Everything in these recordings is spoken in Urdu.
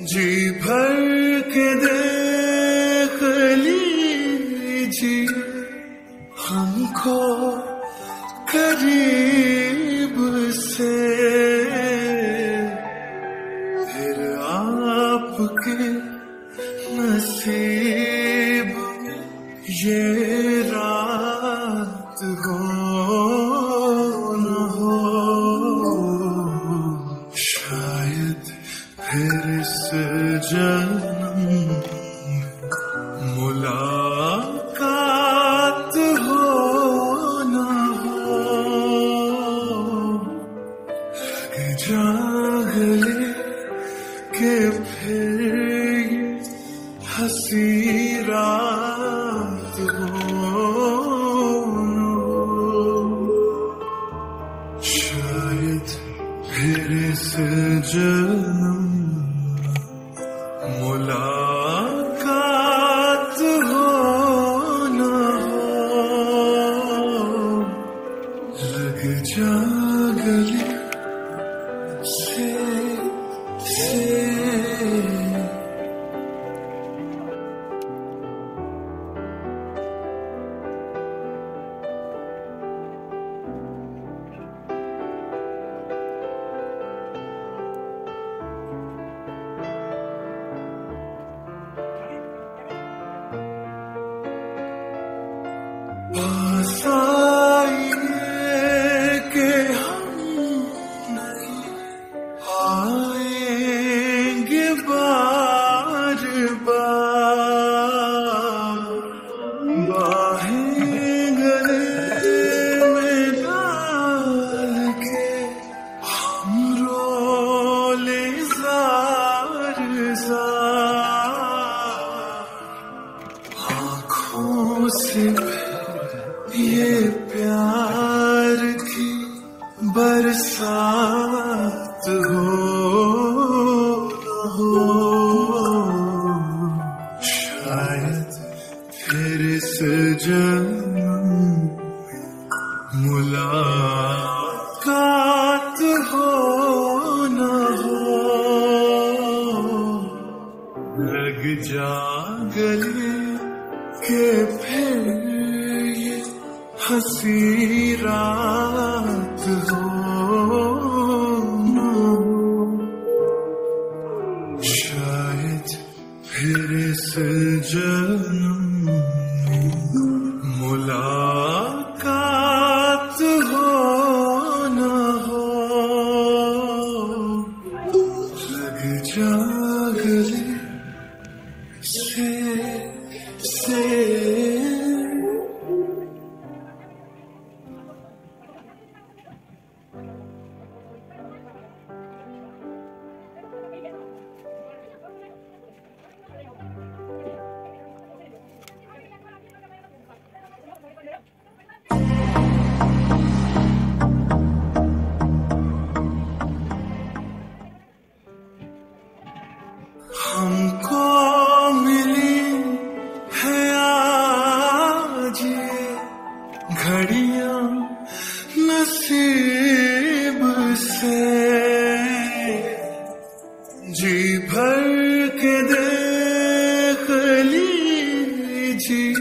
جی بھر کے دیکھ لیجیے۔ ہم کو قریب سے۔ پھر آپ کے نصیب یہ رات ملاقات ہو نہ ہو۔ جاگلے کہ پھر ہنسی رات ہو شاید پھر اس جنم 我 یہ پیار کی برسات ہو ہو، شاید پھر اس جنم ملاقات ہو نہ ہو۔ لگ جا گلے ہنسی رات ہو نہ ہو شاید پھر اس جنم ملاقات ہو نہ ہو لگ جی بھر کے دیکھ لیجیے۔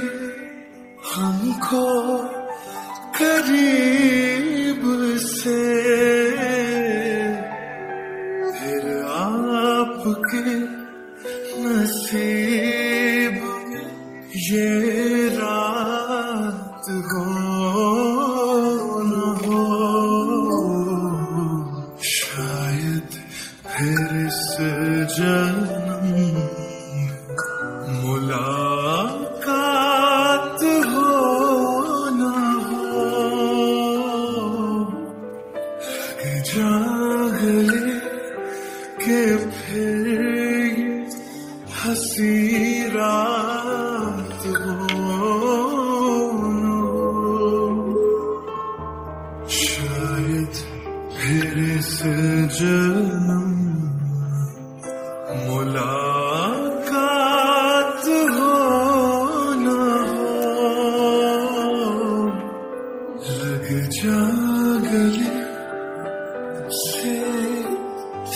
ہم کو قریب سے۔ پھر آپ کے نصیب یہ رات ہو۔ جنم ملاقات ہو۔ نہ ہو جاگلے کے پھر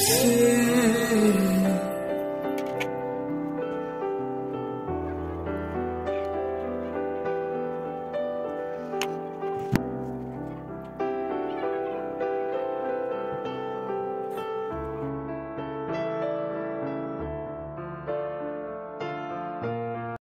sin.